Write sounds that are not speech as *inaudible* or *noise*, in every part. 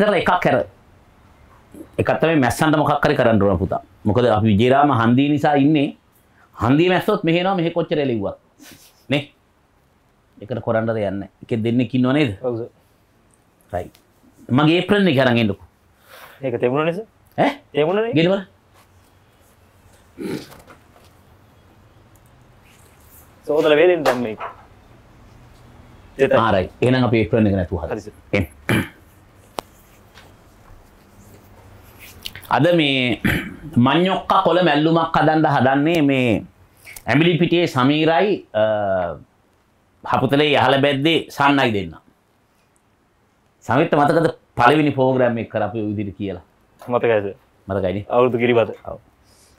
කරලා එකක් කර එකත් තමයි මැස්සන්ට මොකක් හරි කරන්න ඕන පුතා මොකද අපි විජේරාම හන්දිය නිසා ඉන්නේ හන්දිය මැස්සොත් මෙහෙනවා මෙහෙ කොච්චර එළිව්වත් නේ එකට කරන්න දෙයක් නැහැ එකෙන් දෙන්නෙක් ඉන්නව නේද ඔව් සර්. රයිට් මගේ ඒප්‍රල් එක අරන් එන්නකෝ ඒක තෙමුණනේ සර්. ඈ තෙමුණනේ. ගෙනි බලන්න සෝදල වේලෙන්. එතන. ආ රයිට් එහෙනම් අපි ඒප්‍රල් එක නැතුව හරි හදමු සර්. අද මේ මං්යොක්ක කොළ මැල්ලුමක් හදන්ඩ හදන්නේ මේ ඇමිලි පිටියේ සමීරයි හපුතලේ යහල බැද්දේ සන්නයි දෙන්න. සමිත මතකද පලවිනි පෝග්‍රෑම් එක් කර අප විදිරි කියලා මතකයි සර්. මතකයිනි අවුරුදු කිරිබත.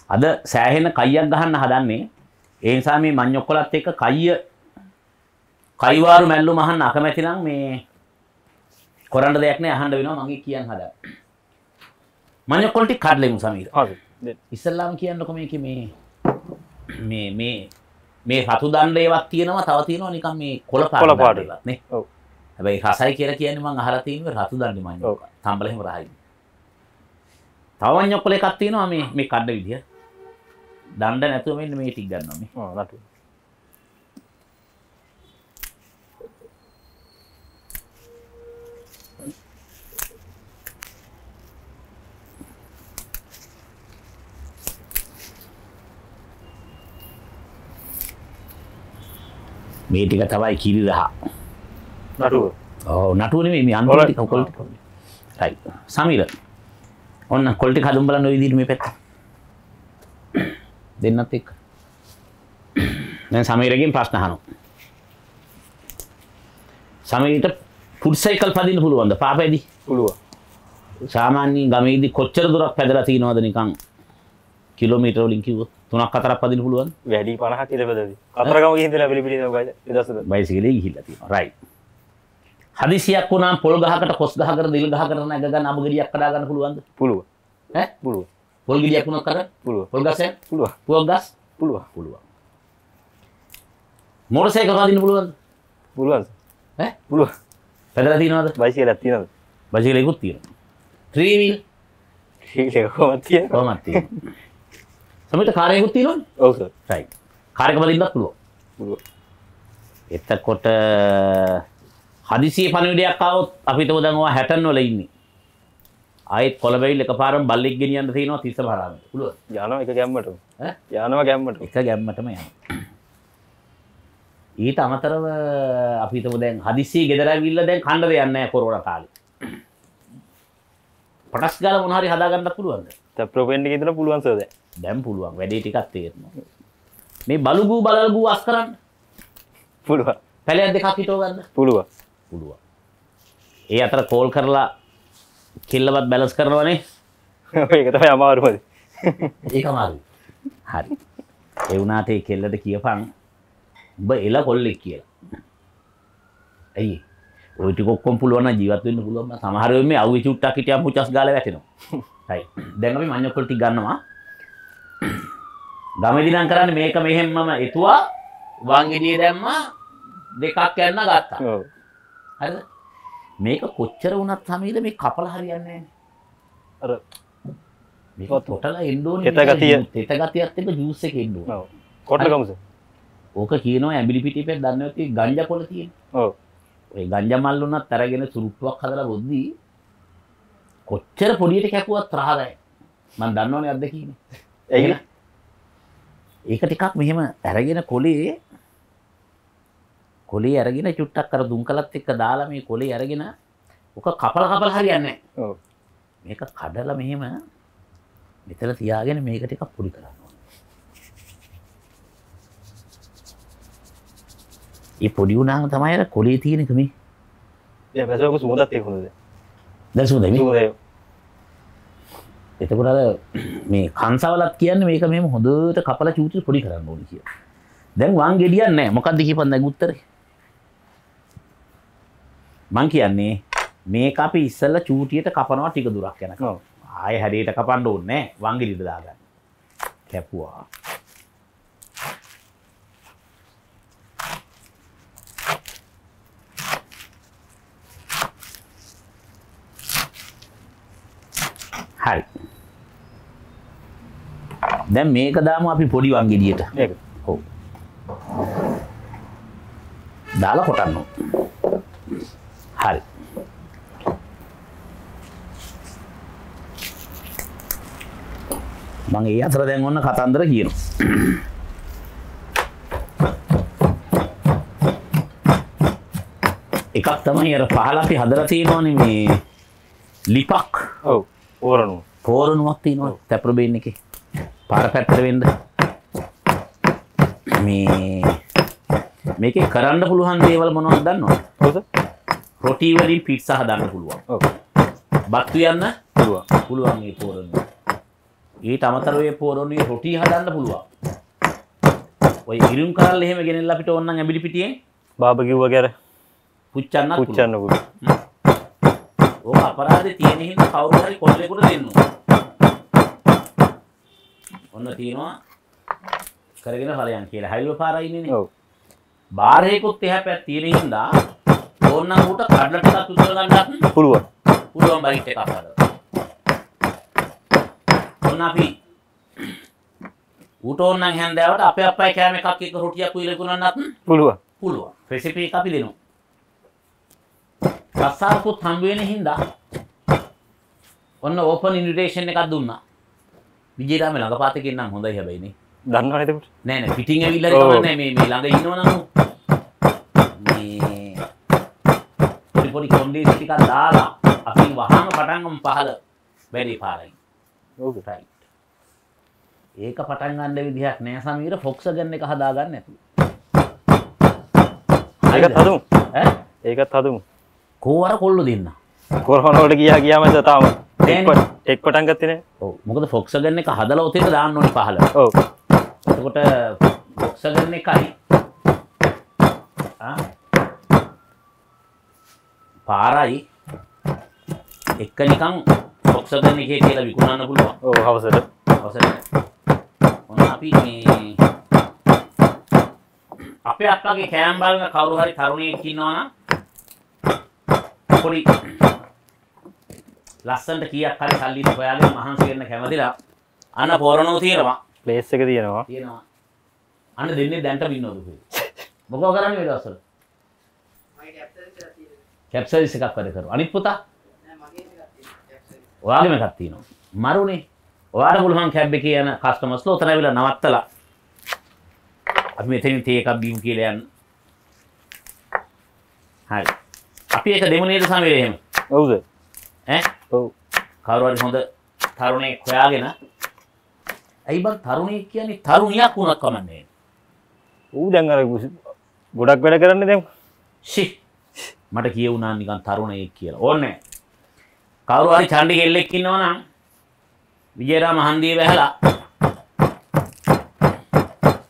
අද සෑහෙන කයියක් ගහන්න හදන්නේ ඒ නිසා මේ මං්යොක්කොලත් එක කයිය කයිවාරු මැල්ලු මහන්න අකමැතිනම් මේ කොරන්ට දෙයක්න අහන්ඩ වෙනවා මගේ කියන්න හද මං්යොක්කොල්ටි කඩ්ලෙමු සමීර. ඉස්සල්ලාම කියන්නකො මේක මේ මේ මේ මේ රතු දණ්ඩේවත් තියෙනවා තව තියෙනවා නිකම් මේ කොළ කොළ පාට. නේ. ඔව්. හැබැයි රසයි කියලා කියන්නේ මං අහලා තියෙන්නේ රතු දණ්ඩේ මං ඔව්. තම්බල එහෙම රහයි. තව මං්යොක්කොල එකක් තියෙනවා මේ මේ කඩ විදිය දණ්ඩ නැතුව මෙන්න මේ ටික ගන්නවා මේ මේ ටික තමයි කිරි රහ. නටුව. ඕ නටුවන මේ ටික කොල්ට රයි සමීර. ඔන්න කොල්ටි කදුම් බලන්න ඔය විදිහට මේ පැත්ත. දෙන්නත් එක්ක. දැන් සමීරගෙන් ප්‍රශ්න අහනවා. සමීරට ෆුඩ් සයිකල් පදින්න පුළුවන්ද? පාපැදි පුළුවන්. සාමාන්‍යයෙන් ගමේදී කොච්චර දුරක් පැදලා තියෙනවද නිකන් කිලෝමීටර වලින් කිව්වොත් තුනක් හතරක් පදින්න පුළුවන් වැඩි 50ක් ඉඳ බදවි. කතරගම ගිහින් ඉඳලා දවගයි. එදසද. බයිසිකලේ ගිහිල්ලා තියෙනවා රයිට් හදිසියක් වුණාම පොල් ගහකට කොස් ගහකට දිල් ගහකට නැග ගන්න අබ ගෙඩියක් කඩා ගන්න පුළුවන්ද පුළුවන්. ඈ පුළුවන්. පොල් ගෙඩියක් වුණොත් කර පුළුවන්. පොල් ගසෙන් පුළුවන්. පුවක් ගස් පුළුවන්. පුළුවන් මෝටර් සයිකල් පදින්න පුළුවන්ද පුළුවන්. ඈ පුළුවන්. පැදලා තියෙනවද බයිසිකලයක් තියෙනවද? බයිසිකලෙකුත් තියෙනවා ත්‍රී වීල් ඒක කොහොමද තියෙන්නේ? කොහොමද තියෙනවා සමිත කාර්යයකුත් තියෙනවද ඔව් සර්. රයිට්. කාර්යක පදින්නත් පුළුවන්. පුළුවන්. එතකොට හදිසිය පණවිඩයක් આવොත් අපිට උදන්වා හැටන් වල ඉන්නේ. ආයෙත් කොළබැවිල් එකපාරම බල්ලෙක් ගෙනියන්න තියෙනවා තිස්ස බලාගෙන පුළුවන් යනවා එක ගැම්මටම. ඈ? යනවා ගැම්මට. එක ගැම්මටම යනවා. ඊට අමතරව අපිට දැන් හදිසිය ගෙදර ඇවිල්ලා දැන් කණ්ඩ දෙයක් නැහැ කොරෝනා කාලේ. පටස් ගාලා මොනවා හරි හදාගන්න පුළුවන්ද? ප්‍රොපෙන්ඩ් එකේ ඉඳලා දැන් පුළුවන්. වැඩේ ටිකක් තේරෙනවා. මේ බලුගූ බලල්ගූ අස් කරන්න. පුළුවන්. පැලයක් දෙකක් හිටව ගන්න. පුළුවන්. පුළුවන්. ඒ අතර කෝල් කරලා කෙල්ලවත් බැලස් කරනවනේ ඒක තමයි අමාරුම. දේ. ඒක අමාරුයි. හරි. ඒ කෙල්ලට කියපන් උඹ එල කොල්ලෙක් කියලා. ඇයි? ඔය ටික ඔක්කොම පුළුවන් නම් ජීවත් වෙන්න පුළුවන් සමහර වෙලාවෙ මේ අවුවේ චුට්ටක් හිටියම පුචස් ගාලා වැටෙනවා. අපි මඤ්ඤොක්කොල් ටික ගන්නවා ගමේදී නම් කරන්නේ මේක මෙහෙම්මම එතුවා වංගෙඩිය දැම්මා දෙකක් යන්න ගත්තා ඔව්. හරිද මේක කොච්චර වුණත් සමීර මේ කපල හරියන්නේ අර මේක. තොටලා එන්න ඕනේ තෙත ගතිය. තෙත ගතියත් එක්ක ජූස් එක එන්න සර්. ඕක කියනවා ඇඹිලි පිටිය පැත්තේ දන්නේ නැති ගංජා පොළ තියෙන ඔව්. ඔය ගංජා මල් උනත් අරගෙන සුරුට්ටුවක් හදලා බොද්දී කොච්චර පොඩියට කැපුවත් රහදයි මම දන්නවනේ අත්දැකීම ඇයි? ඒක ටිකක් මෙහෙම අරගෙන කොලේ කොලේ අරගෙන චුට්ටක් අර දුම් කලත් එක්ක දාලා මේ කොලේ අරගෙන ඔක කපල කපල හරියන්නේ නැහැ. මේක කඩලා මෙහෙම මෙතන තියාගෙන මේක ටිකක් පොඩි කරන්න. ඒ පොඩි වුණාම තමයි අර කොලේ තියෙන එක මේ. දැන් බැසවක සුමුදත් ඒක හොඳද? දැන් සුවඳයි මේ. සුමුද එතකොට අර මේ කංසවලත් කියන්නේ මේක මෙහෙම හොඳට කපලා චූටි පොඩි කරන්න ඕනේ කියලා. දැන් වන් ගෙඩියක් නැහැ. මොකක්ද කියපන් දැන් උත්තරේ? මං කියන්නේ මේක අපි ඉස්සෙල්ලා චූටියට කපනවා ටික දුරක් යනකම්. ඔව්. ආය හැඩයට කපන්න ඕනේ නැහැ. වන් ගෙඩියට දාගන්න. කැපුවා. හරි දැන් මේක දාම අපි පොඩි වංගෙඩියට. ඔව්. දාලා කොටන්න. හරි. මං ඒ අතර දැන් ඔන්න කතන්දර කියනවා. එකක් තමයි අර පහල අපි හදලා තියෙනවානේ මේ ලිපක්. ඔව් ඕරනු පෝරණුවක් තියෙනවා. තැපරබේන් එකේ පාර පැත්තට වෙන්න. මේ මේකේ කරන්න පුළුවන් දේවල් මොනවද දන්නවද? හොද රොටි වලින් පිට්සා හදන්න පුළුවන්. ඔව්. බත්තු යන්න පුළුවන්. පුළුවන් මේ පෝරණුව ඊට අමතරව මේ පෝරණුවේ රොටි හදන්න පුළුවන්. ඔය ඉරුම් කරල් එහෙම ගෙනල්ලා අපිට ඕනනම් ඇඹිලි පිටියෙන් බාබ කිව්ව ගැර. පුච්චන්නත් පුළුවන්. පුච්චන්න පුළුවන්. ඕක අපරාධේ තියෙන හින්දා කවුරු හරි කොල්ලෙකුට දෙන්න ඕන. ඔන්න තියෙනවා කරගෙන ඵලයන් කියලා. හයිව පාරයි ඉන්නේ. ඔව් බාරේකුත් එහා පැත්ත තියෙන හින්දා ඕනනම් ඌට කඩල ටිකක් උදල ගන්නත් පුළුවන් පුළුවන් බයිට් එකක් හදලා. ඔන්න අපි ඌට ඕනනම් හැන්දෑවට අපේ අප්පයි කෑම එකක් එක්ක රොටියක් උයලා කුණන්නත් පුළුවන් පුළුවන්. රෙසිපි එක අපි දෙනවා. රස්සාවකුත් හම්බ වෙන හින්දා ඔන්න ඕපන් ඉන්විටේෂන් එකක් දුන්නා. විජේරාම ළඟපාතකින් නම් හොඳයි හැබැයි නේ. දන්නවනේ එතකොට නෑ නෑ පිටින් ඇවිල්ලා ඔව්. කමන්නේ මේ මේ ළඟ ඉන්නවනම් මේ පොඩි පොඩි කොණ්ඩේ ටිකක් දාලා අපි වහාම පටන් ගමු පහල බැරි පාරයි. ඔව් රයිට්. ඒක පටන් ගන්න විදිහක් නෑ සමීර ෆොක්ස් ගන්න එක හදාගන්න නැතුව. ඒකත් හදමු ඈ ඒකත් හදමු කෝවර කොල්ල දෙන්න. කොරහනෝට ගියා ගියාම තාම නෑනේ. එක් පටන් ගත්තේ නෑ. ඔව්. මොකද ෆොක්ස් ගන්න එක හදලා ඔතේට දාන්න ඕනේ පහල. ඔව්. එතකොට ෆොක්ස් ගන්න එකයි පාරයි. එක නිකන් ෆොක්ස් ගන්න එකේ කියලා විකුණන්න පුළුවන්. ඔව් හවසට. අවසරයි. ඔන්න අපි මේ අපේ අක්කාගේ කෑම් බලන කවුරු හරි තරුණයෙක් ඉන්නවා නම් පොඩි ලස්සනට කීයක් හරි සල්ලි හොයාගෙන මහන්සි වෙන්න කැමතිලා අන්න පොරණෝ තියෙනවා. ප්ලේස් එක තියෙනවා. තියෙනවා. අන්න දෙන්නේ දැන්ට ඉන්නවද මොකෝ කරන්නේ මේ දවස්වල? කැප්සයිස් එකක් වැඩ කරනවා අනිත් පුතා? ඔයාගේම එකක් තියෙනවා. මරුනේ. ඔයාට පුළුවන් කැබ් එකේ යන කස්ටමර්ස්ලා උතන ඇවිල්ලා නවත්තලා. අපි මෙතනින් තේ එකක් බීමු කියලා යන්න. හරි. අපි ඒක දෙමු නේද සමීර එහෙම? ඔව්ද? ඈ ඔව්. කවුරු හරි හොඳ තරුණයෙක් හොයාගෙන. ඇයි බං තරුණයෙක් කියන්නේ තරුණියක් වුණත් කමන්නේ? ඌ දැන් අර ගොඩක් වැඩ කරන්නේ දැන්. ෂි. මට කියවුණා නිකන් තරුණයෙක් කියලා. ඕනේ කවුරු හරි චණ්ඩි කෙල්ලෙක් ඉන්නවා නම් විජේරාම හන්දියේ වැහලා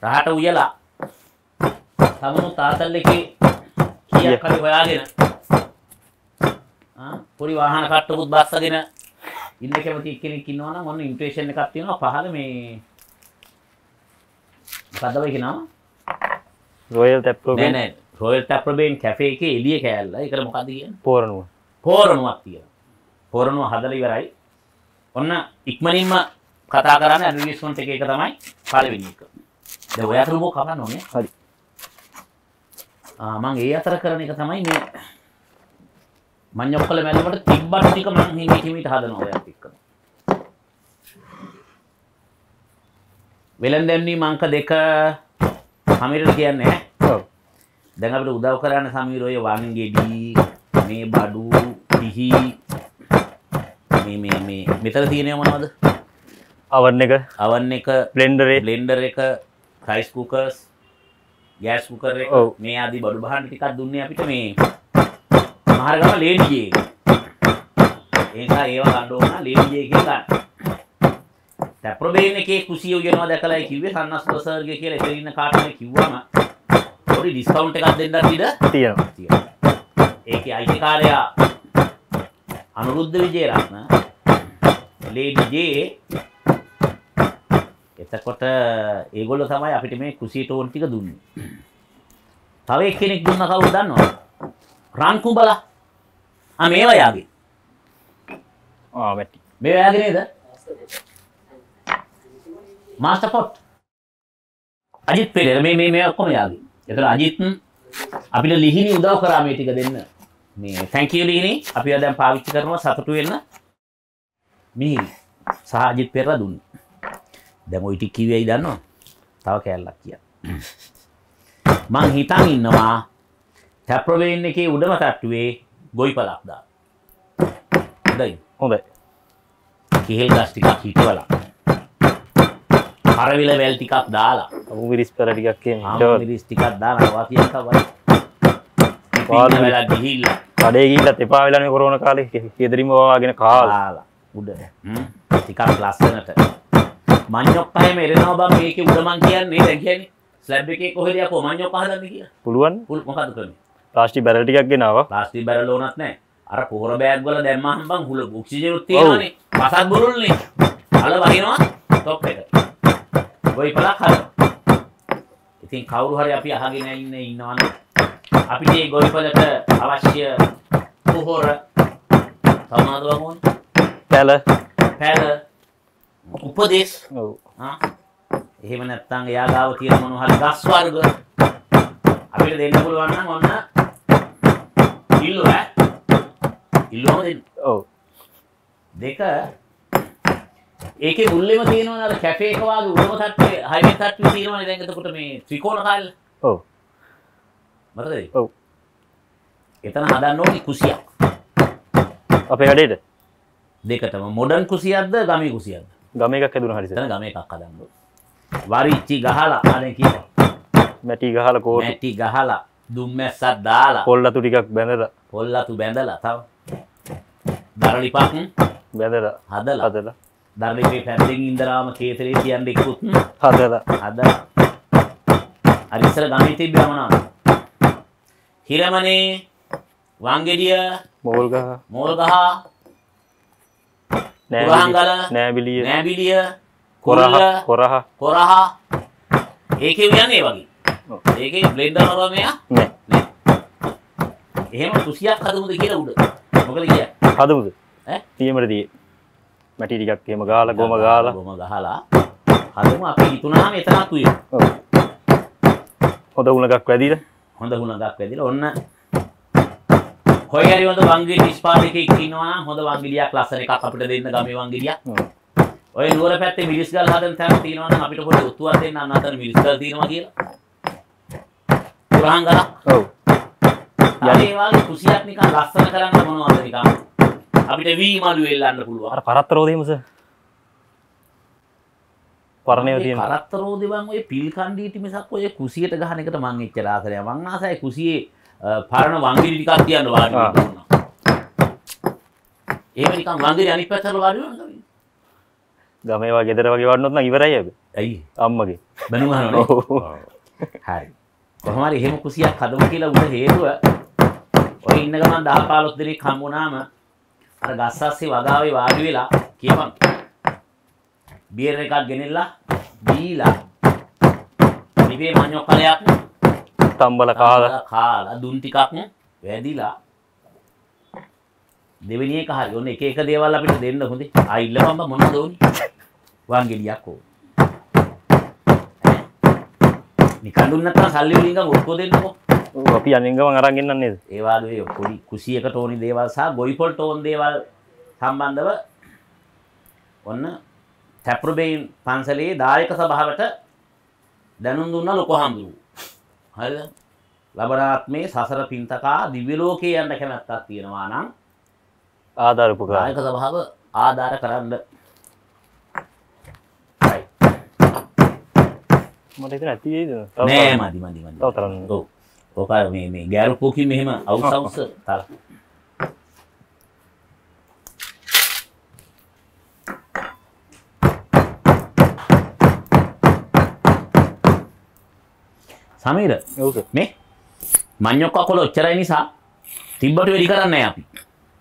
රහට උයලා තමනු තාතල් එකේ කීයක් හරි හොයාගෙන පොඩි වාහන කට්ටකුත් බස්සගෙන ඉන්න කැමති කෙනෙක් ඉන්නවා නම් ඔන්න ඉන්ට්‍රේෂන් එකක් තියෙනවා. පහළ මේ මොකද්ද වෙයි කියනවා රොයල් තැප් නෑ නෑ. රොයල් ටැප්‍රබේන් කැෆේ එකේ එළිය කෑල්ල. ඒකට මොකද්ද කියන්නේ? පෝරණුව. පෝරණුවක් තියෙනවා. පෝරණුව හදලා ඉවරයි. ඔන්න ඉක්මනින්ම කතා කරන්නේ ඇඩ්වර්ටයිස්මන්ට් එක එක තමයි පළවෙනි එක. දැන් ඔය අතර මොකක් කරන්න ඕනේ. හරි. ආ මම ඒ අතර කරන එක තමයි මේ මඤ්ඤොක්කල මැල්ලකට තිබ්බට ටික මම හිමි හිමිට හදනවා ඔයත් එක්ක වෙලෙන් දැන්වීම අංක දෙක සමීරට කියන්නේ ඈ ඔව්. දැන් අපිට උදව් කරන්න සමීර ඔය වංගෙඩි මේ බඩු පිහි මේ මේ මේ මෙතන තියෙනව මොනවද? අවන් එක. අවන් එක බ්ලෙන්ඩරේ බ්ලෙන්ඩර් එක රයිස් කුකර්ස් ගෑස් කුකර් එක. මේ ආදී බඩු බහන්න ටිකක් දුන්නේ අපිට මේ මහරගම ලේඩියේ ඒක ඒවා ගන්න ඕන ලේඩියේ කියලා ගන්න තැප්‍රබේන් එකේ කුසිය උයනවා දැකලා කිව්වේ සන්නස්කෝ සර්ගේ කියලා එතන ඉන්න කාටද කිව්වම පොඩි ඩිස්කවුන්ට් එකක් දෙන්නත් ඉඩ තියෙනවා තියෙනවා. ඒකේ අයිතිකාරයා අනුරුද්ධ විජේරත්න ලේඩි ජේ එතකොට ඒගොල්ලෝ තමයි අපිට මේ කුසී ටෝන් ටික දුන්නේ. තව එක්කෙනෙක් දුන්නා කවුද දන්නවද? රන් කුඹලා. ආ මේවා යාගේ. මැටි මේ වැෑගෙනේද මාස්ට පොට් අජිත් පෙරර මේ මේ මේ ඔක්කොම යාගේ. එතර අජිත් අපිට ලිහිනි උදව් කරා මේ ටික දෙන්න. මේ තැංකිය ලිහිනි අපි දැන් පාවිච්චි කරනවා සතුටු වෙන්න. මිහිරි. සහ අජිත් පෙරලා දුන්න. දැන් ඔය ටික කිව්වයි දන්නවා? තව කෑල්ලක් කිය. මං හිතන් ඉන්නවා ටැප්‍රවේන් එකේ උඩම තට්ටුවේ ගොයිපලක් දා හොඳයි. හොඳයි. කෙහෙල් ගස් ටිකක් හිටවලා. කරවිල වැල් ටිකක් දාලා. අමු විරිස් පෙර ටිකක් මිරිස් ටිකක් දාලා වාතියක් වයි පාල් වෙලා ගිහිල්ලා. කඩේ ගිහිල්ලත් එපා වෙලානේ කොරෝනා කාලේ. ගෙදරින්ම වාගෙන කාලා. උඩ. ටිකක් ලස්සනට. මඤ්ඤොක් පහේම එරෙනවා බං. මේකේ උඩ මං කියන්නේ දැන් කියන්නේ ස්ලැබ් එකේ කොහෙද යකෝ? මඤ්ඤොක් පහදන්නේ කියලා. පුළුවන් මොකද කරන්නේ ප්ලාස්ටික් බැරල් ටිකක් ගෙනාවා. ප්ලාස්ටික් බැරල් ඕනත් නැහැ. අර පොහොර බෑග් වල දැම්මහම බං හුල ඔක්සිජන් උත් තියෙනවනේ පසක් බුරුල්නේ අල වහිනවා টොප් එකට ගොයි පලක් හද ඉතින් කවුරු හරි අපි අහගෙන ඉන්න ඉන්නවනේ. අපිට මේ ගොයි පලට අවශ්‍ය පොහොර සමාද වගෝන් පැල. පැල. උපදේශ. එහෙම නැත්නම් එයා ගාව තියෙන මොන හරි ගස් වර්ග අපිට දෙන්න පුළුවන් නම් ඔන්න ඉල්ලුව ඉල්ලුවම දෙන්න ඔව් දෙක ඒකේ මුල්ලෙම තියෙනවනේ අර කැෆේ එක වගේ උඩම තට්ටුවේ හයිවේ තට්ටුවේ තියෙනවනේ දැන් එතකොට මේ ත්‍රිකෝණ කාල් ඔව් මතකද ඔව් එතන හදන්න ඕනේ කුසියක් අපේ වැඩේට දෙකටම මොඩර්න් කුසියක්ද ගමේ කුසියක්ද ගම එකක් හැදුණා හරියට එතන ගම එකක් හදන්න වරිච්චි ගහලා අනේ කියනවා මැටි ගහලා කෝටු මැටි ගහලා දුම්මැස්සක් දාලා පොල්ලතු ටිකක් බැඳලා. පොල්ලතු බැඳලා තව දරලිපක් බැඳලා. හදලා. හදලා. දරලිපේ පැත්තෙන් ඉඳලාම කේතරේ තියන්න එක්කුත් හදලා. හදලා. අර ඉස්සර ගමේ තිබ්බා මොනවද හිරමනේ වංගෙඩිය මෝල් ගහ. මෝල් ගහ නෑබිලි කුරහංගල නෑබිලිය නෑබිලිය කොරහ කොරහ. කොරහ. ඒකේ කියන්නේ ඒ වගේ. ඒකේ බ්ලෙන්ඩර් මෙයා නෑ. එහෙම කුසියක් හදමුද කියලා උඩ. මොකද කියන්නේ? හදමුද? ඈ? තියමට තියේ මැටි ටිකක් එහෙම ගාලා ගොම ගාලා ගොම ගහලා හදමු. අපි හිතුනාම එතනත් උයේ ඔව්. හොඳ උණගක් වැදිලා හොඳ හුණගක් වැදිලා ඔන්න. කොයි හරි හොඳ වංගිලි එකක ඉන්නවා නම් හොඳ වංගිලියක් ලස්සන එකක් අපිට දෙන්න ගමේ වංගිලියක්. ඔව්. ඔය නුවර පැත්තේ මිරිස් ගල් හදන තැන තියෙනවා නම් අපිට පොඩි උත්තුවක් දෙන්න අන්න අතන මිරිස් ගල් තියෙනවා කියලා පුරහන් ගලක්. ඔව්. යලි ඒ වගේ කුසියක් නිකන් ලස්සන කරන්න මොනවද නිකන්? අපිට වී මලු එල්ලන්න පුළුවන්. අර පරත්ත රෝදෙමස පරණයව තියෙන කරත්තරෝ දෙවන් ඔය පිල් කණ්ඩීටි මිසක් ඔය කුසියට ගහන එකට මං එච්චර ආසරය මං ආසයි කුසියේ පරණ වංගිරි ටිකක් තියන්න වාඩි. වෙන්න. එහෙම නිකන් වංගිරි අනිත් පැත්තට වාඩි වෙනවා ගමේවා ගෙදර වගේ වන්නොත් නම් ඉවරයි අපි. ඇයි? අම්මගේ. බැනුම් අහනවනේ ඔව්. හරි කොහොම හරි එහෙම කුසියක් හදමු කියලා උඩ හේතුව ඔය ඉන්න ගමන් 10 15 දෙනෙක් හම්බුනාම අර ගස්සස්සේ වගාවේ වාඩි වෙලා කියපන්. බියර් එකක් ගෙනෙල්ලා බීලා ඉබේ මඤ්ඤොක් කලයක් තම්බල කාලා. කාලා දුන් ටිකක් වැදිලා දෙවෙනි එක හරි. ඔන්න එක එක දේවල් අපිට දෙන්න හොඳේ. ආ ඉල්ලපන් බා මොනවද ඕනි? වංගෙඩියක් ඕන නිකන් දුන්න නැත්නම් සල්ලි වලින් ගම ඔක්කො දෙන්නකෝ අපි අනින් ගමන් අරන් ගෙන්නන්නේ නේද ඒ වගේ පොඩි කුසියකට ඕනි දේවල් සහ ගොයිපොල්ට ඕන දේවල් සම්බන්ධව ඔන්න තැප්රුබෙයින් පන්සලේ දායක සභාවට දැනුම් දුන්න ලොකු හාමුදුරුවෝ. හරිද? ලබනාත්මේ සසර පින්තකා දිව්‍ය ලෝකේ යන්න කැමැත්තක් තියෙනවා නම් ආධාර උපකාර දායක සභාව ආධාර කරන්න. මට හිතෙන ඇති වේද නෑ මදි මදි මදි. ඔව්. ඕක මේ ගෑරු පොකින් මෙහෙම අවුස් අවුස් තල. සමීර මේ මඤ්ඤොක් අකොල ඔච්චරයි නිසා තිබ්බට වෙඩි කරන්නේ අපි.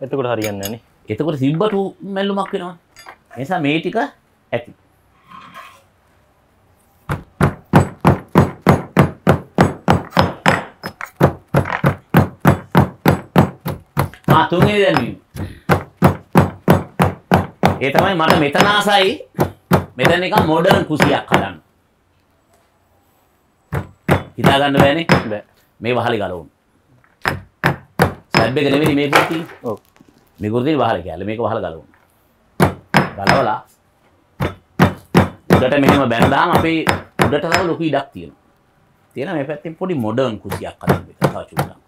එතකොට හරියන්නේ නැනේ එතකොට තිබ්බට මැල්ලුමක් වෙනවා. නිසා මේ ටික ඇති. ආ තුන්වෙනි දැන්වීම. ඒ තමයි මට මෙතන ආසයි මෙතන එක මොඩර්න් කුසියක් හදන්න. හිතා ගන්න බෑනේ. බෑ මේ වහලේ ගලවන්න. සැබ් එක නෙමෙයි මේක තියෙන්නේ. ඔව් මේක උඩින් වහලේ කැල්ල මේක වහල ගලවන්න. ගලවලා උඩට මෙහෙම බැනදාම අපේ උඩට තව ලොකු ඉඩක් තියෙනවා. තියෙන මේ පැත්තෙන් පොඩි මොඩර්න් කුසියක් හදන්න. තව චුට්ටක්.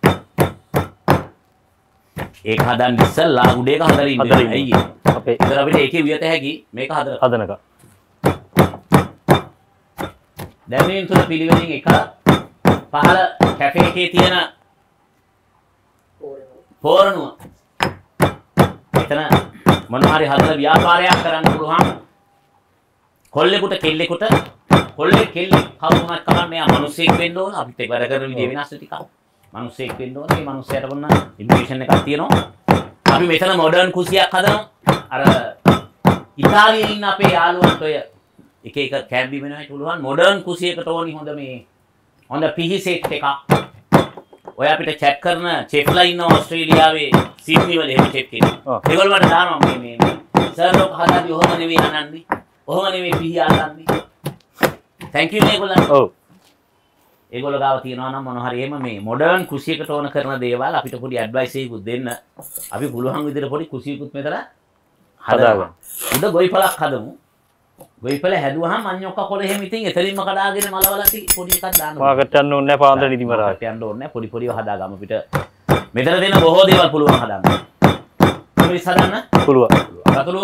ඒක හදන්න ඉස්සෙල්ලා උඩ එක හදලා ඉන්න. ඇයි? අපේ ඉතින් අපිට ඒකේ වියත හැකි මේක හදලා. හදනක දැන් මේ තුන පිළිවෙලින් එක පහළ කැෆේ එකේ තියෙන පෝරණුව. එතන මොනවා හරි හදලා ව්‍යාපාරයක් කරන්න පුළුවන්. කොල්ලෙකුට කෙල්ලෙකුට කොල්ලෙක් කෙල්ලෙක් කවුරුණක් කමන්නේ මිනිස්සෙක් වෙන්න ඕන අපිත් ඒක වැඩ කරන විදිය වෙනස් ටිකක්. මිනිස්සෙක් වෙන්න ඕන. මේ මිනිස්සයාට වුණ ඉන්ෆර්මේෂන් එකක් තියෙනවා. අපි මෙතන මොඩර්න් කුසියක් හදනවා. අර ඉතාලියේ ඉන්න අපේ යාළුවන්ට ඔය එක එක කැම්බි වෙනවට පුළුවන් මොඩර්න් කුසියකට ඕනි හොඳ මේ හොඳ පිහිසෙට් එකක්. ඔය අපිට චැට් කරන චෙෆ්ලා ඉන්න ඕස්ට්‍රේලියාවේ සිඩ්නි වල එහෙම චෙට්. ඔව්. ඒගොල්ලෝ මට දානවා මේ මේ සර් ලෝක හදාදී ඔහොම නෙවෙයි අනන්නේ. ඔහොම නෙවෙයි පිහි අල්ලන්නේ. thank you මේගොල්ලන්ට. ඔව් ඒගොල්ලෝ ගාව තියනවා නම් මොන හරි එහෙම මේ මොඩර්න් කුසියකට ඕන කරන දේවල් අපිට පොඩි ඇඩ්වයිස් එකකුත් දෙන්න. අපි පුළුවන් විදිහට පොඩි කුසියකුත් මෙතන හදාගන්න. උඩ ගොවිපලක් හදමු. ගොවිපල හැදුවහම අඤ්ඤොක්ක කොළ එහෙම ඉතින් එතනින්ම කඩාගෙන මලවලටි පොඩි එකක් දාන්න. මාකට යන්න ඕනේ නැහැ පාන්දර නිදි මරා මාකට යන්න ඕනේ නැහැ. පොඩි පොඩිව හදාගමු අපිට. මෙතන දෙන බොහෝ දේවල් පුළුවන් හදන්න. මිරිස් හදන්න පුළුවන් රතුළු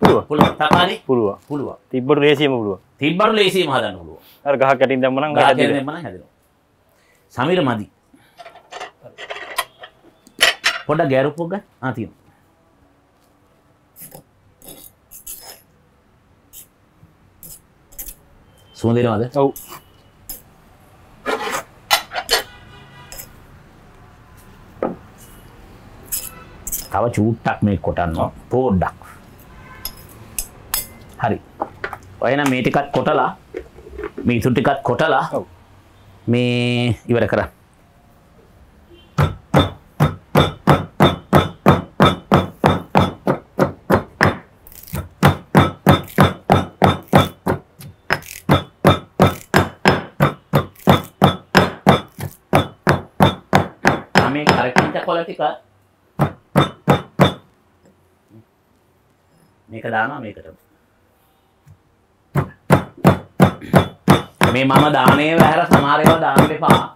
පුළුවන් පුළුවන්. තකාරි පුළුවන් පුළුවන්. තිබ්බට ලේසියම පුළුවන් තිබ්බරු ලේසියම හදන්න පුළුවන්. අර ගහක් යටින් දැම්ම නම් ගහ ගහ කියන්නේ මම හැදෙනවා. සමීර මදි. පොඩ්ඩක් ගෑරුප්පක් ගන්න. ආ තියෙනවා. සුවඳ එනවද? ඔව් තව චූට්ටක් මේ කොටන්නවා. පොඩ්ඩක්. හරි. ඔය නම් මේ ටිකත් කොටලා මේ ඉතුරු ටිකත් කොටලා මේ ඉවර කරා. මේ කරකින්ච කොළ ටික මේක දානවා මේකට මේ මම දානේ වැහැර සමහර ඒවා දාන්න එපා.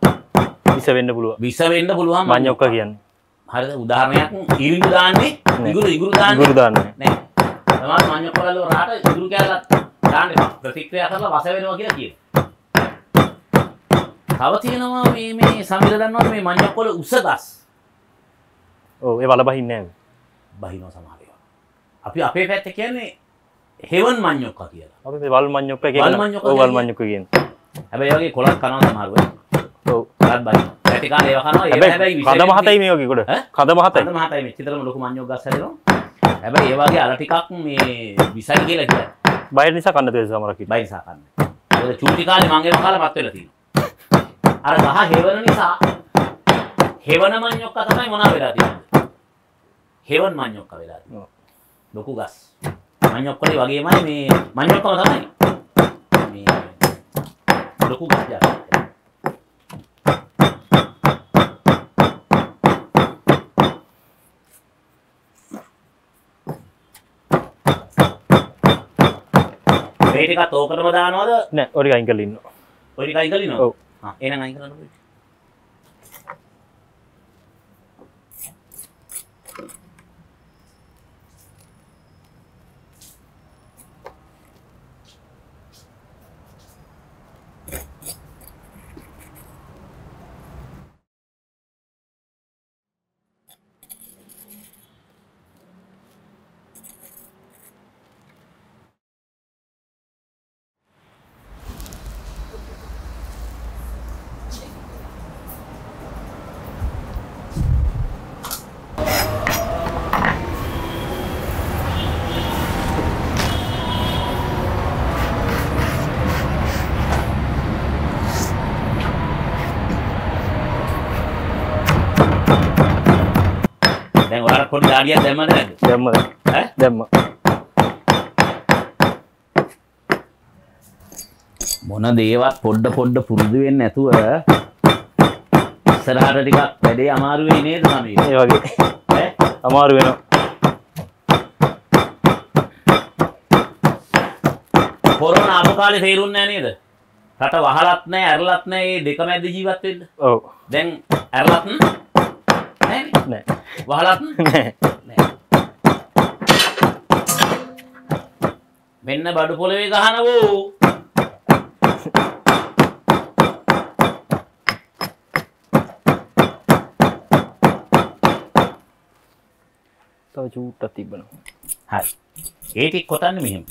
විස වෙන්න පුළුවන්. විස වෙන්න පුළුවන් මඤ්ඤොක්ක කියන්නේ. හරිද? උදාහරණයක් ඉරිඟු දාන්නේ? නෑ. ඉගුරු ඉගුරු දාන්නේ? ඉගුරු දාන්නේ නෑ. තමයි මඤ්ඤොක්ක වල රාට ඉගුරු කැලක් දාන්න එපා. ප්‍රතික්‍රියා කරලා වස වෙනවා කියලා කියනවා. තව තියෙනවා මේ මේ සමිර දන්නවා මේ මඤ්ඤොක්ක වල උස ගස්. ඔව් ඒ වල බහින්නේ නැහැ බහිනවා සමහර ඒවා. අපි අපේ පැත්තේ කියන්නේ හෙවන් මඤ්ඤොක්ක කියලා. අපි මේ වල් මඤ්ඤොක්ක ඔව් වල්? මඤ්ඤොක්ක කියන්නේ හැබැයි ඒ වගේ කොලක් කනවා සමහර වෙලාවට ඔව් කොලක් බහිනවා ඇටි කාලේ ඒවා කනවා ඒවා හැබැයි කඳ මහතයි මේ වගේ කොට? කඳ මහතයි අද මහතයි මෙච්චරම ලොකු මඤ්ඤොක් ගස් හැදෙනවා හැබැයි ඒ වගේ අල ටිකක් මේ විසයි කියලා කියයි බය නිසා කන්න තේ සමරක් හිටියා. බයිසා කන්න. මොකද චූටි කාලේ මං ඒවා කාලා පත් වෙලා තියෙනවා. අර ගහ හෙවන නිසා හෙවන මඤ්ඤොක්ක තමයි මොනවා වෙලා තියෙන්නේ. හෙවන් මඤ්ඤොක්ක වෙලා තියෙනවා. ලොකු ගස්. මඤ්ඤොක්කලේ වගේමයි මේ මඤ්ඤොක්කම තමයි. මේ ලොකු ගස් ජාතියක්. මේ ටිකත් ඕකටම දානවද නෑ ඔය ටික අයින් කරලා ඉන්නවා ඔය ටික අයින් කරලා ඉන්නවද? ඔව්. ආ එහෙනම් අයින් කරන්න ඕනේ. පොඩි දාඩියක් දැම්මද නැද්ද? දැම්ම. ඈ? දැම්ම. මොන දේවත් පොඩ පොඩ පුරුදු වෙන්නේ නැතුව ඉස්සරහට ටිකක් වැඩේ අමාරු වෙයි නේද සමීර? ඒ වගේ. ඈ? අමාරු වෙනවා. කොරෝනා අප කාලේ තේරුන්නේ නැහැ නේද? රට වහලත් නැහැ, ඇරලත් නැහැ. මේ දෙක මැද ජීවත් වෙන්න. ඔව්. දැන් ඇරලත් වහලත්. *laughs* මෙන්න බඩු පොළවේ ගහනවෝ. තව චූට්ටක් තිබ්බනවා හරි. ඒ ටික කොටන්න මෙහෙම.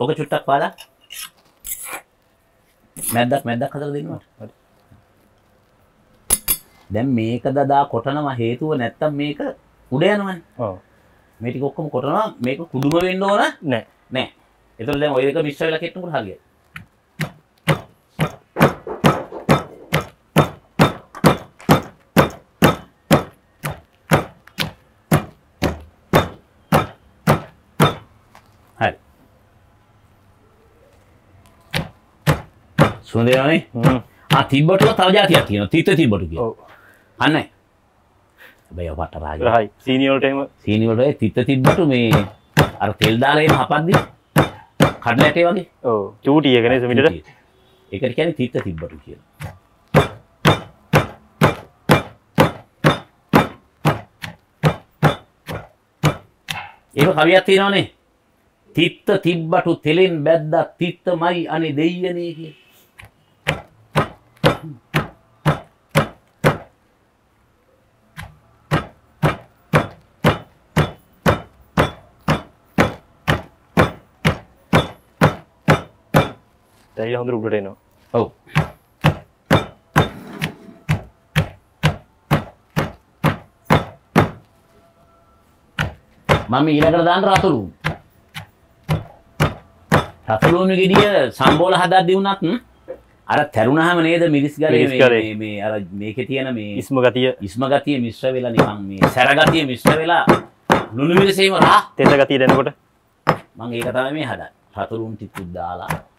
ඔක චුට්ටක් පාලා. මැද්දක් මැද්දක් හදලා දෙන්නවා. හරි. දැන් මේක දදා කොටනවා හේතුව නැත්තම් මේක උඩ යනවනේ. ඔව් මේ ටික ඔක්කොම කොටනවා මේක කුඩුම වෙන්න ඕන නෑ නෑ. එතකොට දැන් ඔය දෙක මිශ්‍ර වෙලා කෙටනකොට හරියට. හරි. සුන්දරනේ? ආ තිබ්බටුව තව જાතියක් තියෙනවා. තිත්ත තිබ්බටු කියලා. අන්නේ. හැබැයි ඔය වට රාජ. රහයි සීනිය වලට එහෙම සීනි වලට ඔය තිත්ත තිබ්බටු මේ අර තෙල් දාලා එන හපද්දි කඩල ඇටේ වගේ. ඔව් චූටි එක නේ සමිටට ඒකට කියන්නේ තිත්ත තිබ්බටු කියලා. ඒක කවියක් තියෙනවනේ. තිත්ත තිබ්බටු තෙලෙන් බැද්දා තිත්තමයි අනේ දෙයියනේ කියලා. දැයි හොඳට උඩට එනවා. ඔව්. මම ඊළඟට දාන්න රතුළු. රතුළුණු ගෙඩිය සම්බෝල හදද්දී වුණත් අර තැරුණාම නේද මිරිස් ගලේ මේ- අර මේකේ තියෙන මේ ඉස්ම ගතිය. ඉස්ම ගතිය මිශ්‍ර වෙලා නිකන් මේ සැර ගතිය මිශ්‍ර වෙලා ලුණු මිරිසේම රා. තෙත ගතිය දැනකොට. මම ඒක තමයි මේ හදන්නේ. රතුළුන් ටිකක් දාලා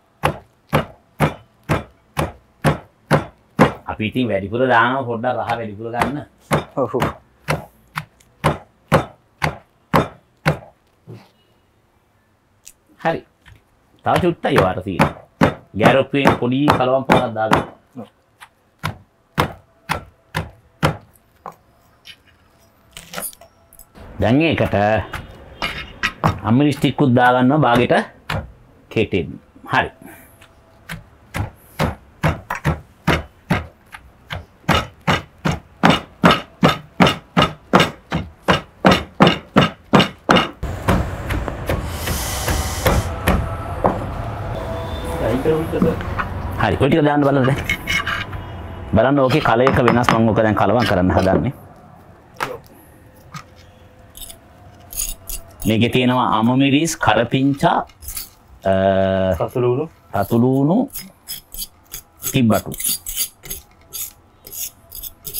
අපි ඉතින් වැඩිපුර දානවා පොඩ්ඩක් රහ වැඩිපුර ගන්න. ඔව් හරි. තව චුට්ටයි වාට තියෙන. ගෑරොප්පුවේ පොඩි කලවම් පාරක් දාගන්න. දැන් ඒකට අම්මිරිස් ටිකකුත් දාගන්නවා බාගෙට කෙටෙන්. හරි. දැයි කරුත්තද හරි ඔය ටික දාන්න බලන්න දැන්. බලන්න ඕකේ කලයක වෙනස් මම ඕක දැන් කලවම් කරන්න හදන්නේ. මේකේ තියෙනවා අමමිරිස් කරපිංචා අ, සතුළුණු රතුලූණු තිබ්බටු.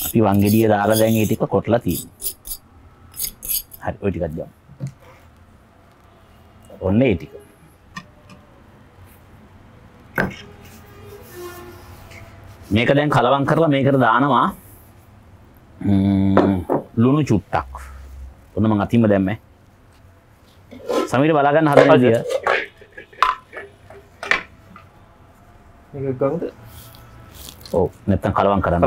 අපි වංගෙඩිය දාලා දැන් ඒ ටික කොටලා තියෙනවා. හරි ඔය ටිකක් ගමු. ඔන්න ඒ ටික. මේක දැන් කලවම් කරලා මේකට දානවා ලුණු චුට්ටක්. ඔන්න මං අතින්ම දැම්මේ. සමීර බලාගන්න හදන. විදිය. ඔව් නැත්තම් කලවම් කරන්න.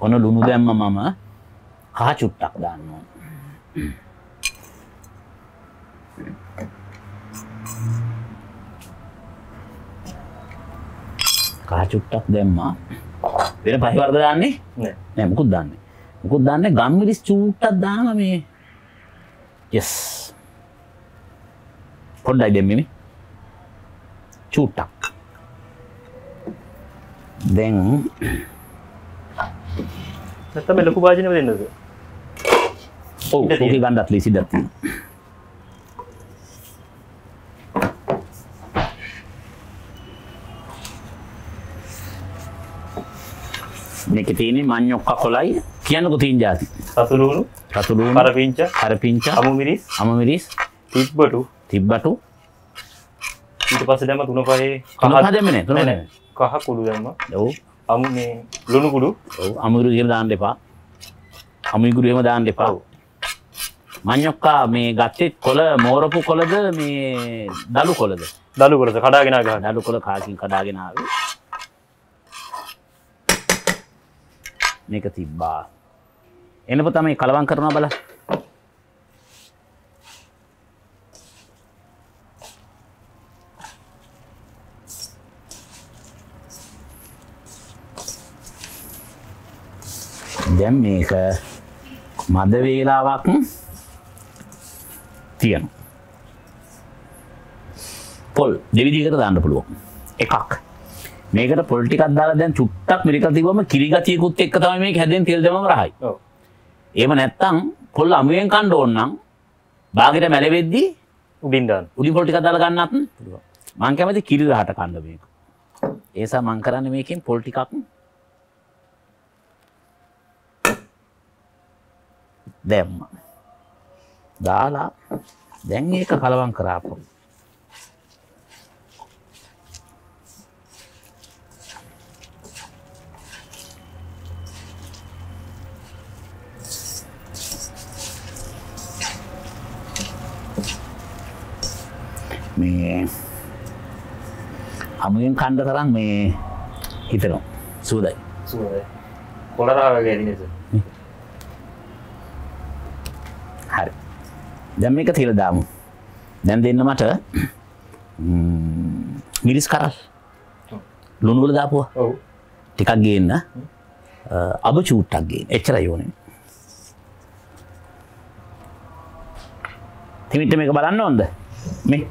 ඔන්න ලුණු දැම්ම මම කහ චුට්ටක් දාන්න ඕන. කහ චුට්ටක් දැම්මා. වෙන පහිවර්ග දාන්නේ? නෑ මුකුත් දාන්නේ. මුකුත් දාන්නේ ගම්මිරිස් චූට්ටක් දානවා මේ. yes. පොඩ්ඩයි දෙම්මෙමි. චූට්ටක්. දැන් නැත්තම් ලොකු භාජනෙම දෙන්නද ඔව් ඉඩ ඕකේ ගන්නත් මේකේ තියෙන්නේ මඤ්ඤොක්ක කොලයි කියන්නකෝ තියෙන જાති. සතුළුණු රතුළුණු, කරපිංච කරපිංචා, අමු මිරිස් අමමිරිස්, තිබ්බටු. තිබ්බටු, ඊට පස්සේ දැම්ම තුන පහේ තුන කහ පහ දැම්මේ නෑ, තුන. කහ කුඩු දැම්ම. ඔව්. අමු මේ ලුණු කුඩු. ඔව් අමුරු කියලා දාන්න එපා. අමුගුරු එහෙම දාන්න එපා. මඤ්ඤොක්කා මේ ගත්තේ කොළ මෝරපු කොළද මේ දලු කොළද? දලු කොලස කඩාගෙන ගහන දලු කොළ කාකින් කඩාගෙන මේක තිබ්බා. එනප තමයි කලවම් කරනවා බල. දැන් මේක මද වේලාවක් තියෙන පොල් දෙවිදිකට දාන්න පුළුවන්. එකක්. මේකට පොල්ටිකක් දාලා දැන් චුට්ටක් මිරිකලා තිබ්බම කිරිගතියකුත් එක්ක තමයි මේක හැදෙන් තෙල් දෙමම රහයි. ඔව් එහෙම නැත්තම් පොල් අමුයෙන් කන්න ඕන නම් බාගෙට මැලෙවෙද්දී උඩින් දාන්න උඩින් පොල් ටිකක් දාලා ගන්නත් පුළුවන්. මං කැමති කිරි රහට කන්න මේක. ඒ නිසා මං කරන්නේ මේකෙන් පොල් ටිකක් දැම්ම. දාලා දැන් ඒක කලවම් කරාපො. මේ අමුයෙන් කණ්ඩ තරම් මේ හිතනවා. සූදයි සුවඳයි කොලරා වගේ ඇදිනේද හරි. දැන් මේක තියලා දාමු. දැන් දෙන්න මට මිරිස් කරල්. ලුණු වල දාපුවා. ටිකක් ගේන්න. අබ චූට්ටක් ගේන්න. එච්චරයි ඕනේ. තිමිට මේක බලන්න ඕන්ද? මේ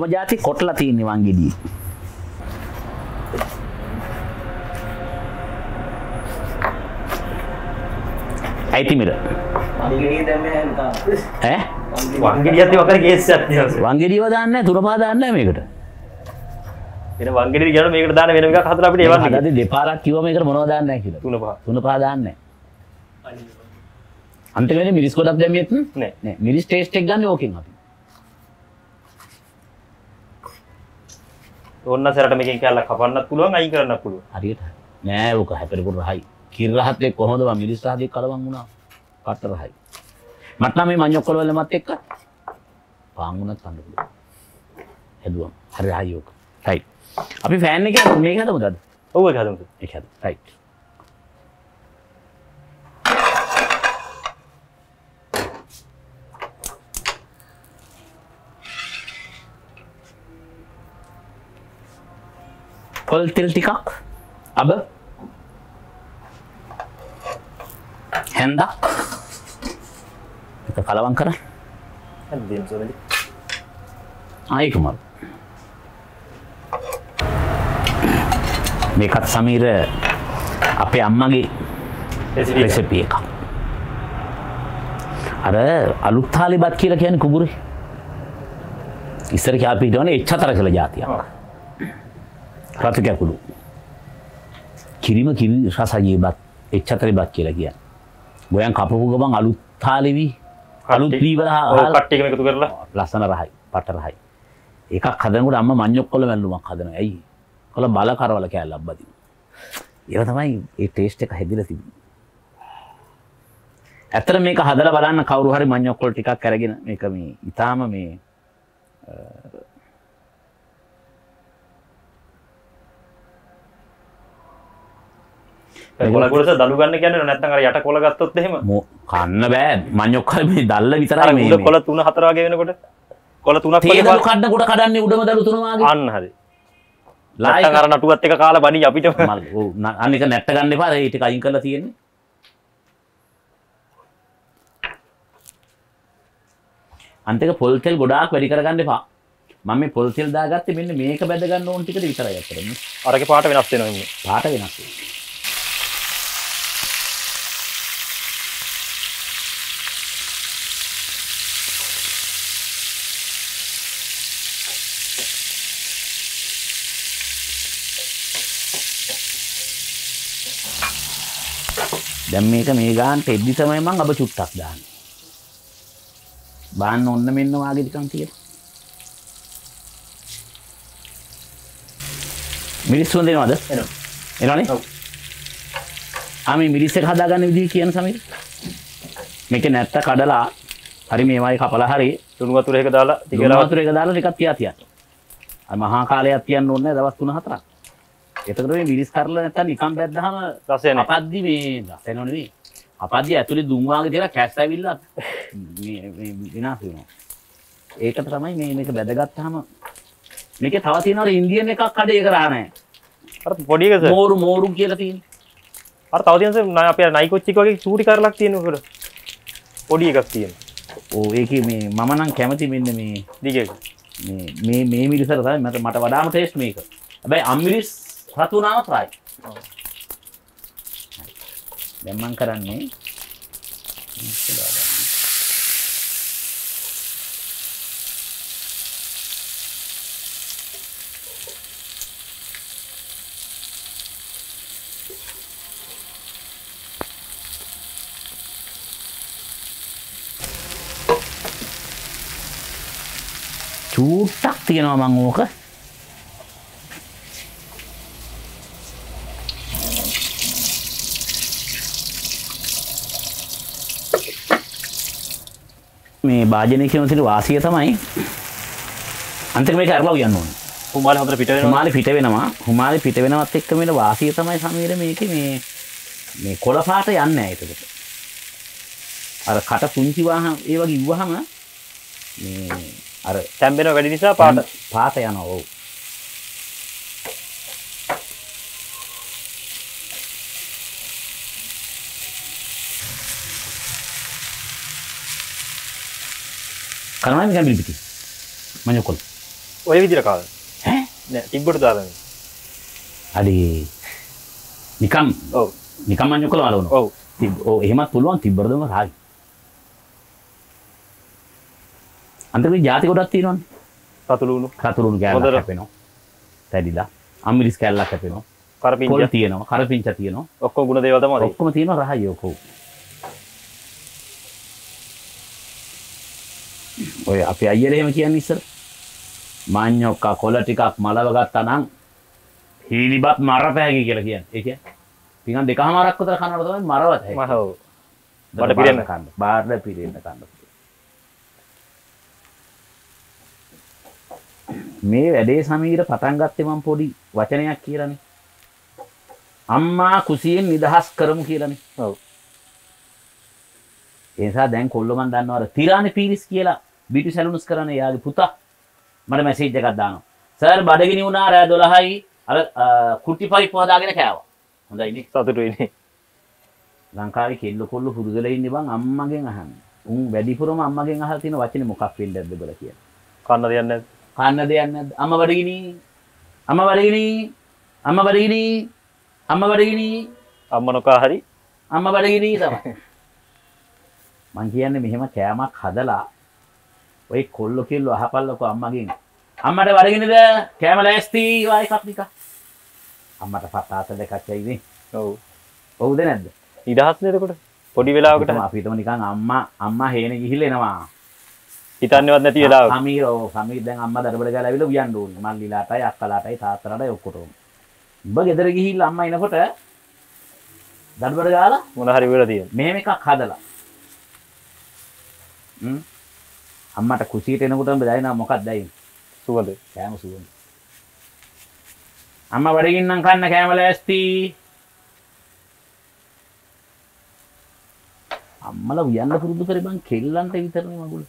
ඔක්කොම ජාති කොටලා තියෙන්නේ වංගෙඩියේ. ඇයිතිමිර වංගෙඩියව දාන්න තුන පහ දාන්න මේකට. වංගෙඩිය කියන මේකට දාන වෙන හදලා අපිට හදද්දි දෙපාරක් කිව්ව මේකට මොනවද දාන්නේ නැහැ කියලා. තුන පහ තුන පහ දාන්නේ නැහැ. අන්තිමේදී මිරිස් ගොඩක් දැම්මියත් නෑ. නෑ මිරිස් ටේස්ට් එක ගන්න ඕකෙන් අපි ඕන්න සැරට මේකෙන් කැල්ලක් කපන්නත් පුළුවන් අයින් කරන්නත් පුළුවන්. හරියට. නෑ ඕක හැපෙනකොට රහයි. කිරි රහත් එක්ක කොහොමද මම මිරිස් රහත් එක්ක කලවම් වුණා? කට රහයි. මට නම් මේ මඤ්ඤොක්කොල වලමත් එක්ක පාන් වුණත් කන්න පුළුවන්. හැදුවම්. හරි ඕක. රයිට් අපි ෆෑන් එක මේක හදමුද? ඔව් ඒක හදමු. ඒක හදමු. රයිට් පොල් තෙල් ටිකක්. අබ. හැන්දක්. එක කලවම් කර ආයකුමල් මේකත් සමීර අපේ අම්මගේ රෙසිපි එක. රෙසිපි එකක්. අර අලුත් තාලි බත් කියලා කියන්නේ කුඹුරේ. ඉස්සර අපි හිටවනේ එච්චතර જાතියක් ඔව්. රතු කැකුළු. කිරිම කිරි රසයේ බත් එච්චතරේ බත් කියලා කියන්නේ. ගොයන් කපපු ගමන් අලුත් තාලෙවි අලුත් දීවල ඔව්, කට්ටි එකම එකතු කරලා? ලස්සන රහයි පට රහයි. එකක් හදනකොට අම්ම මඤ්ඤොක්කොල මැල්ලුමක් හදනවා. ඇයි? කොල බල කරවල කෑල්ලක් බදින ඒව තමයි ඒ ටේස්ට් එක හැදිලා තිබුණේ. ඇත්තට මේක හදලා බලන්න කවුරු හරි මඤ්ඤොක්කොල ටිකක් අරගෙන මේක මේ ඊටාම මේ කොල කොලස දළු ගන්න කියන්නේ නැත්නම් අර යට කොල ගත්තොත් එහෙම? කන්න බෑ. මඤ්ඤොක්කොල මේ දැල්ල විතරයි මේ කොල 3 4 වගේ වෙනකොට? කොල 3ක් වගේ තේදලු පාස්- කඩනකොට කඩන්නේ උඩම දළු තුන වාගේ අන්න හරි. නැත්නම් අර නටුවත් එක කාලා බණි අපිට එක නැට්ට ගන්න එපා. ඒ ටික අයින් කරලා තියෙන්නේ. අන්තික පොල් තෙල් ගොඩාක් වැඩි කරගන්න එපා. මම මේ පොල් තෙල් දාගත්තේ මෙන්න මේක බැද ගන්න ඕන ටිකට විතරයි අතට මේ අරගේ පාට වෙනස් වෙනවා ඉන්නේ පාට වෙනස් වෙනවා. දැන් මේක මේ ගානට එද්දි තමයි මං අබ චුට්ටක් දාන්නේ. බාන්න ඔන්න මෙන්න වාගේ නිකන් තියෙන. මිරිස් හොඳ දෙනවද? එනවා. එනවනේ? ඔව්. ආ මේ මිරිස් එක හදාගන්න විදිහ කියන සමීර. මේක නැත්ත කඩලා හරි මේවයි කපලා හරි ලුණු වතුර එක දාලා ටික වතුර එක දාලා ටිකක් තියා තියන්න. අර මහා කාලයක් තියන්න ඕනේ දවස් 3-4ක්. එතකොට මේ මිරිස් කරලා නැත්තම් නිකන් බැද්දාම රසය නැහැ. අපද්දි මේ රසය නෝ නෙවෙයි. අපද්දි ඇතුලේ දුම් වාගේ තියලා කැස් ඇවිල්ලා මේ මේ විනාශ වෙනවා. ඒකට තමයි මේ මේක බැදගත්තාම මේකේ තව තියෙනවා ඉන්දියන් එකක් කඩේ කරා නැහැ. අර පොඩි එක සර්. මෝරු මෝරු කියලා තියෙන්නේ. අර තව තියෙන සර් නා- අපේ නයිකොච්චික් වගේ චූටි කරලක් තියෙනවා උඩ. පොඩි එකක් තියෙනවා. ඕ ඒකේ මේ මම නම් කැමති මෙන්න මේ දිග එක. මේ මේ මේ මිරිසට තමයි මට මට වඩාම ටේස්ට් මේක. හැබැයි අම්මිරිස් රතු වුණාම ෆ්‍රයි. ඔව්. දැන් මම කරන්නේ මේක දාගන්න. චූට්ටක් තියෙනවා මං ඕක භාජනය කියන තියෙන වාසිය තමයි අන්තිම මේක අරලා උයන්න ඕනේ. කුමාරි හොඳට පිට වෙනවා. හුමාලි පිට වෙනවා. හුමාලි පිට වෙනවත් එක්ක මේ වාසිය තමයි සමීර මේකේ මේ මේ කොළ පාට යන්නේ නැහැ ඒකට. අර කට පුංචි වාහන ඒ වගේ ඉව්වහම මේ අර තැම්බෙනවා වැඩි නිසා පාට. පාට යනවා ඔව්. කනවා නිකන් බිලිපිටි. මඤ්ඤොකොල්. ඔය විදිහට කාලා. තිබ්බට දාලා. අඩි නිකම් ඔව්. නිකම් මඤ්ඤොකොල් වලවන. ඔව්. ඔව් එහෙමත් පුළුවන් තිබ්බරදම රායි. ගොඩක් තියෙනවනේ. රතු ලුණු. කතුරුණු කෑල්ලක් හොඳට. හැපෙනවා. තැඩිලා. අම්මිරිස් කෑල්ලක් හැපෙනවා. පොල් කරපිංච. තියෙනවා. කරපිංච තියෙනවා. ඔක්කොම ගුණ දේවල් තමයි. ඔක්කොම තියෙනවා රහයි ඔකෝ. ඔය අපේ අයියලා එහෙම කියන්නේ ඉස්සර. මාඤ්ඤොක්ක කොළ ටිකක් මලව ගත්තා නම් හීලිබත් මරපෑගි කියලා කියන්නේ. ඒ කියන්නේ පිඟන් දෙකමාරක් විතර කනකොට තමයි මරවත් හැකි. මහ ඔව්. බඩ පිරෙන්න. කන්න. බාඩ පිරෙන්න කන්න. මේ වැඩේ සමීර පටන් ගත්තේ මම පොඩි වචනයක් කියලානේ. අම්මා කුසියෙන් නිදහස් කරමු කියලානේ. ඔව්. ඒ නිසා දැන් කොල්ලෝ මන් දන්නවා අර තිරානේ පීරිස් කියලා බියුටි සැලුන්ස් කරන එයාගේ පුතා මට මැසේජ් එකක් දානවා. සර් බඩගිනි වුණා රෑ 12යි අර කුටි පයිප් හදාගෙන කෑවා. හොඳයිනේ. සතුටුයිනේ. ලංකාවේ කෙල්ල කොල්ල පුරුදලා ඉන්නේ බං අම්මගෙන් අහන්න. උන් වැඩිපුරම අම්මගෙන් අහලා තියෙන වචනේ මොකක් වෙන්නද බල කියලා. කන්න දෙයක් නැද්ද? කන්න දෙයක් නැද්ද? අම්මා බඩගිනි. අම්මා බඩගිනි. අම්මා බඩගිනි. අම්මා බඩගිනි. අම්ම නොකා හරි අම්මා බඩගිනි තමයි. මං කියන්නේ මෙහෙම කෑමක් හදලා ඔය කොල්ල කෙල්ල අහපල්ලකෝ අම්මගෙන්. අම්මට බඩගිනිද? කෑම ලෑස්ති වයි එකක් නිකන්. අම්මට පතාත දෙකක් ඇයිනේ. ඔව් ඔව්ද නැද්ද? නිදහස් නේද එතකොට පොඩි වෙලාවකට අපි හිතමු නිකන් අම්මා අම්මා හේන ගිහිල්ලා එනවා. හිතන්නේවත් නැති වෙලාවක සමීර සමීර දැන් අම්මා දඩබඩ ගාලා ඇවිල්ලා උයන්න ඕනේ. මල්ලිලාටයි අක්කලාටයි තාත්තලාටයි ඔක්කොටම. උඹ ගෙදර ගිහිල්ලා අම්මා එනකොට දඩබඩ ගාලා මොන හරි වෙලා තියෙනවා මෙහෙම එකක් හදලා. හ්ම් අම්මට කුසියට එනකොටම දැනෙනවා මොකක්ද දැයින්? සුවඳ කෑම සුවඳ. අම්මා බඩගින්නම් කන්න කෑම ලෑස්ති. අම්මලා උයන්න පුරුදු කරේ බං කෙල්ලන්ට විතරනේ මගුල.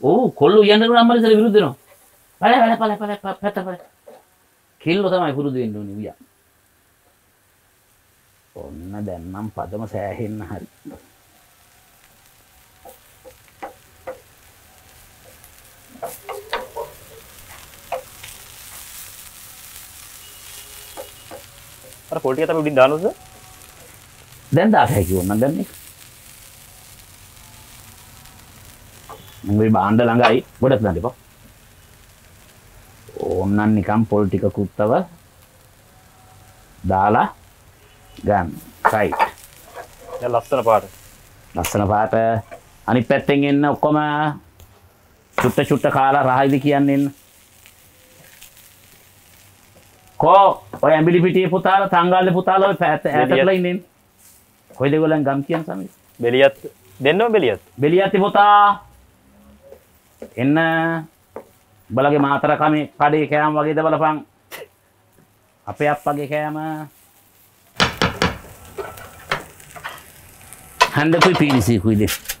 ඔව් කොල්ලෝ උයන්න උන අම්මලා ඉතල විරුද්ධ වෙනවා. පළ පළ පළ පළ පැත්ත පළ. කෙල්ලෝ තමයි පුරුදු වෙන්න ඕනේ උයන්. ඔන්න දැන් නම් පදම සෑහෙන්න හරි. අර පොල් ටික තමයි උඩින් දානොත් දැන් දාට හැකි ඕන දැන් මේක. මේ බාණ්ඩ ළඟයි. ගොඩක් දාන්න එපා. ඕන්නම් නිකන් පොල් ටික කුත්තව දාලා ගන්න. සයි දැන් ලස්සන පාට. ලස්සන පාට. අනි පැත්තෙන් එන්න ඔක්කොම චුට්ට චුට්ට කාලා රහයිද කියන්නෙන්න කෝ ඔය ඇඹිලි පිටිය පුතාල තංගල්ල පුතාල ඔය පැත්ත ඇතලා ඉන්නෙන් කොයි දෙගොල්ලන් ගම් කියන් සමි බෙලියත් දෙන්නම බෙලියත්? බෙලි ඇති පුතා එන්න බලගේ මාතර කමේ කඩේ කෑම් වගේද බලපං අපේ අප්පගේ කෑම. හන්ඩකුයි පිනිසිකුයිද හරි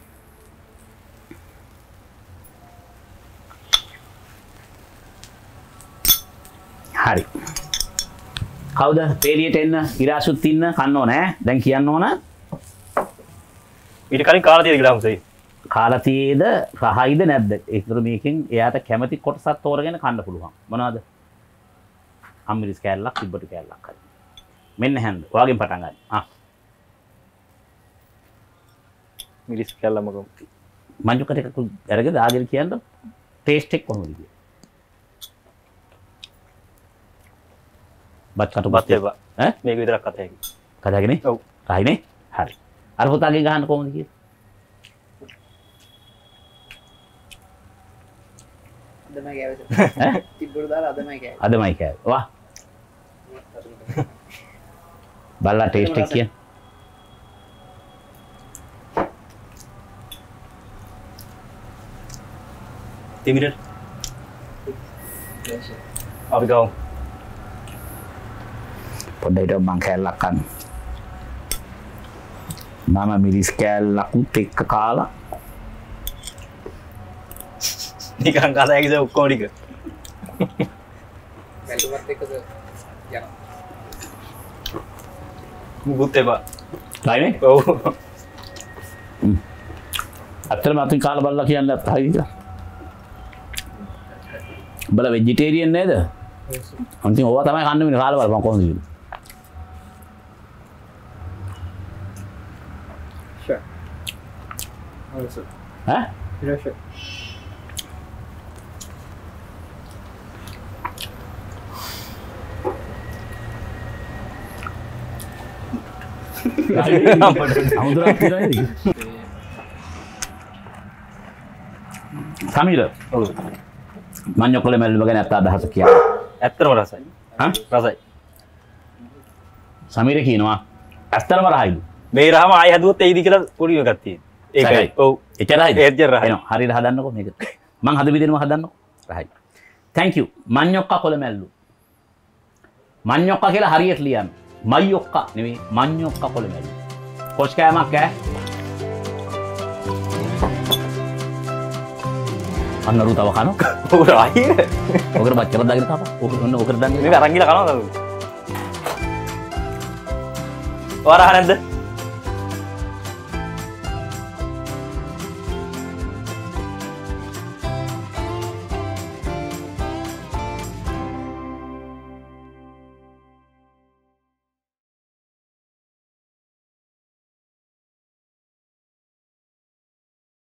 කවුද? පේලියට එන්න ඉරාසුත් ඉන්න කන්න ඕනෑ දැන් කියන්න ඕන? ඊට කලින් කාලා තියෙද කියලා හම්සයි කාලතියේද රහයිද නැද්ද? ඒතර මේකින් එයාට කැමති කොටසත් තෝරගෙන කන්න පුළුවන්. මොනවද? අම්මිරිස් කෑල්ලක් තිබ්බට කෑල්ලක් හරි. මෙන්න හැන්ද. ඔයාගෙන් පටන් ගන්න. ආ. මිරිස් කැල්ලමකම් මංජුකට එකක් අරගෙන දාගෙන කියන්න. ටේස්ට් එක කොහොමද කියලා බත් කටු බත් බත් එපා ඈ? මේක විතරක් කතා හැකි කඩාගෙන? ඔව්. රයිනේ හරි. අර පුතාගෙන් ගහන්න කොහොමද කියලා? අදමයි කෑවද ඈ? තිබ්බට දාලා අදමයි කෑව. අදමයි කෑවේ. වා. බල්ලා ටේස්ට් එක කියන්න. තිමිරට අපි ගවම් පොඩ්ඩයිට මං කෑල්ලක් කන්න මම මිරිස් කෑල්ලකුත් එක්ක කාලා. නිකන් කතා හැකිද ඔක්කොම ටික? බැලුවත් එකද යන මුකුත් එපා. රයිනේ ඔව්. අත්තර මතින් කාල බල්ලා කියන්න හයිද බල වෙජිටේරියන් නේද? අන්තිම ඕවා තමයි කන්න වෙන කාල බලපන් කොහොමද කියලා Sure. තියෙනවද සමීර ඔව් මඤ්ඤොක්කොල මැල්ලුම ගැන අත්ත අදහස කියන්න ඇත්තම රසයි හා රසයි සමීර කියනවා ඇස්තරම රහයිද මේ රහම ආය හැදුවොත් එයිද කියලා පොඩි එකක් තියෙන ඒකයි. ඔව් රහයි. එනවා හරියට හදන්නකෝ මේක. මං හද විදිහටම හදන්නකෝ. රහයි. Thank you. මඤ්ඤොක්ක කොළ මැල්ලු මඤ්ඤොක්ක කියලා හරියට ලියන්න. මයියොක්ක නෙවෙයි මඤ්ඤොක්ක කොළ මැල්ලු කොස් කෑමක් ඈ? අන්න රු තව කනවා. ඔව් රහයි ඔකට බච්චර දාගෙන ඔක ඔන්න ඔකට දාගෙන මේක අරන් ගිහලා කනවා වරහ නැද්ද